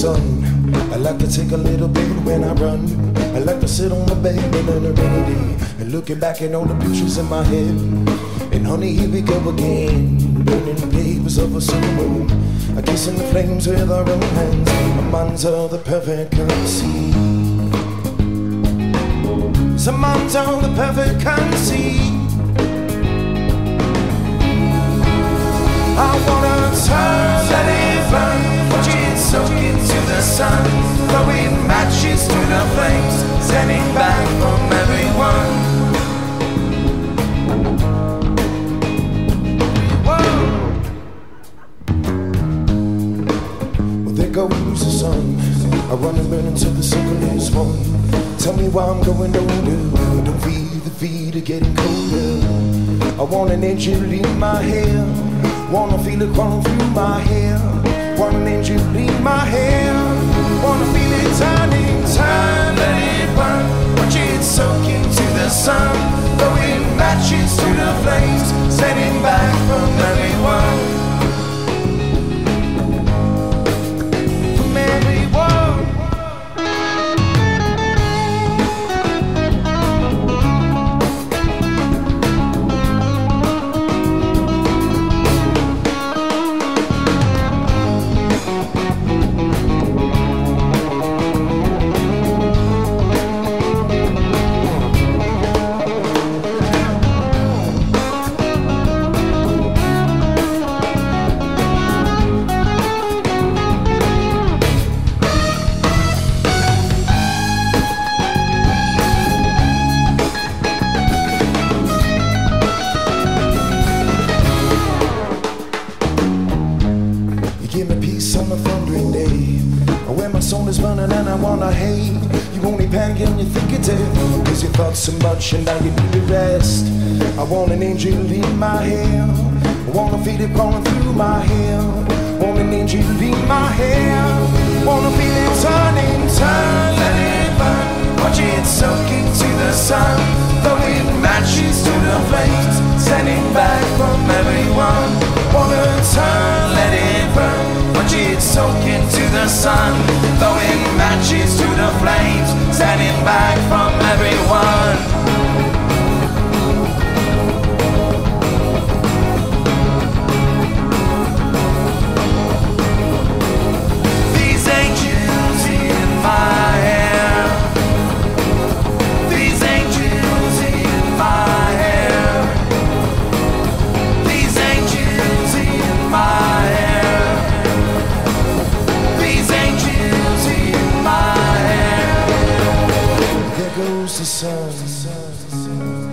sun. I like to take a little bit when I run. I like to sit on the bed learn a remedy. And looking back at all the pictures in my head. And honey, here we go again. Burning the papers of a summer moon. I kissing the flames with our own hands. Our minds are the perfect currency. Some minds are the perfect currency. Sun Throwing matches to the flames Standing back from everyone. Well, there goes the sun. I and burn until the circle is one. Tell me why I'm going older. Don't feed the feet are getting colder. I want an angel in my hair. Wanna feel it crawling through my hair. Want an angel in my hair Wanna feel it turning, turn, let it burn. Watch it soak into the sun Throwing matches to the flames Standing back a thundering day. When my soul is burning and I wanna hate. You only panic and you think it's it. Cause you thought so much and now you need to rest. I want an angel in my hair. I wanna feel it crawling through my hair. Want an angel Watch it soak into the sun. Throwing matches to the flames. Standing back from sun.